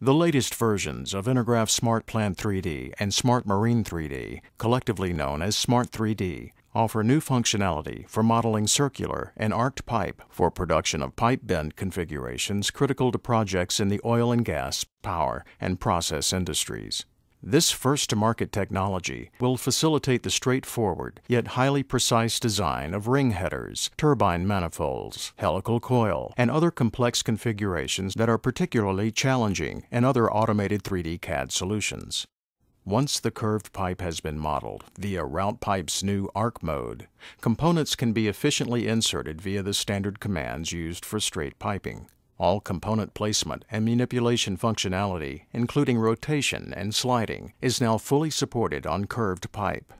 The latest versions of Intergraph SmartPlant 3D and Smart Marine 3D, collectively known as Smart 3D, offer new functionality for modeling circular and arced pipe for production of pipe bend configurations critical to projects in the oil and gas, power, and process industries. This first to market technology will facilitate the straightforward yet highly precise design of ring headers, turbine manifolds, helical coil, and other complex configurations that are particularly challenging in other automated 3D CAD solutions. Once the curved pipe has been modeled via RoutePipe's new arc mode, components can be efficiently inserted via the standard commands used for straight piping. All component placement and manipulation functionality, including rotation and sliding, is now fully supported on curved pipe.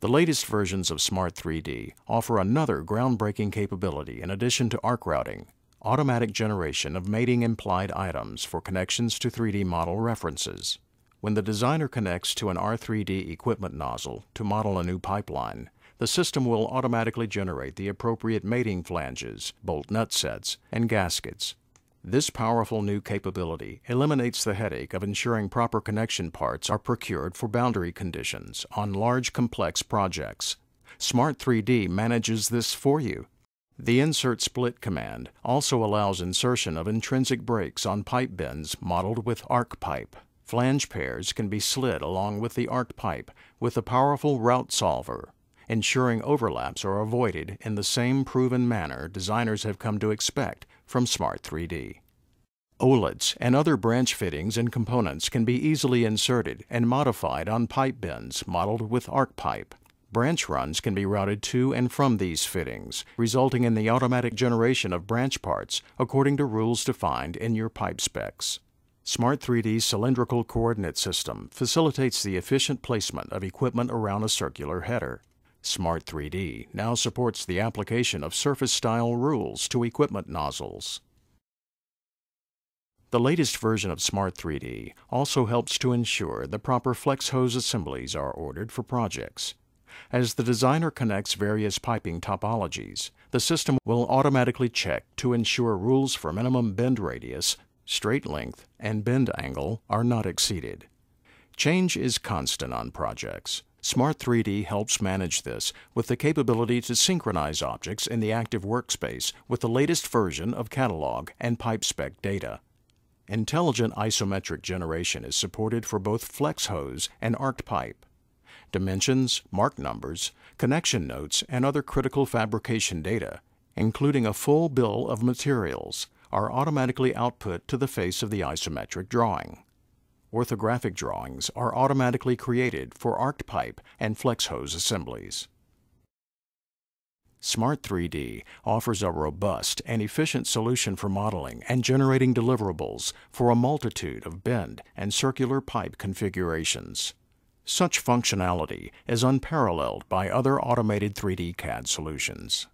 The latest versions of Smart 3D offer another groundbreaking capability in addition to arc routing automatic generation of mating implied items for connections to 3D model references. When the designer connects to an R3D equipment nozzle to model a new pipeline, the system will automatically generate the appropriate mating flanges, bolt nut sets, and gaskets this powerful new capability eliminates the headache of ensuring proper connection parts are procured for boundary conditions on large complex projects. Smart 3D manages this for you. The Insert Split command also allows insertion of intrinsic breaks on pipe bends modeled with arc pipe. Flange pairs can be slid along with the arc pipe with a powerful route solver, ensuring overlaps are avoided in the same proven manner designers have come to expect from Smart 3D. Olets and other branch fittings and components can be easily inserted and modified on pipe bends modeled with arc pipe. Branch runs can be routed to and from these fittings, resulting in the automatic generation of branch parts according to rules defined in your pipe specs. Smart 3D's cylindrical coordinate system facilitates the efficient placement of equipment around a circular header. Smart 3D now supports the application of surface style rules to equipment nozzles. The latest version of Smart 3D also helps to ensure the proper flex hose assemblies are ordered for projects. As the designer connects various piping topologies, the system will automatically check to ensure rules for minimum bend radius, straight length, and bend angle are not exceeded. Change is constant on projects, Smart 3D helps manage this with the capability to synchronize objects in the active workspace with the latest version of catalog and pipe spec data. Intelligent isometric generation is supported for both flex hose and arced pipe. Dimensions, mark numbers, connection notes, and other critical fabrication data, including a full bill of materials, are automatically output to the face of the isometric drawing orthographic drawings are automatically created for arced pipe and flex hose assemblies. Smart 3D offers a robust and efficient solution for modeling and generating deliverables for a multitude of bend and circular pipe configurations. Such functionality is unparalleled by other automated 3D CAD solutions.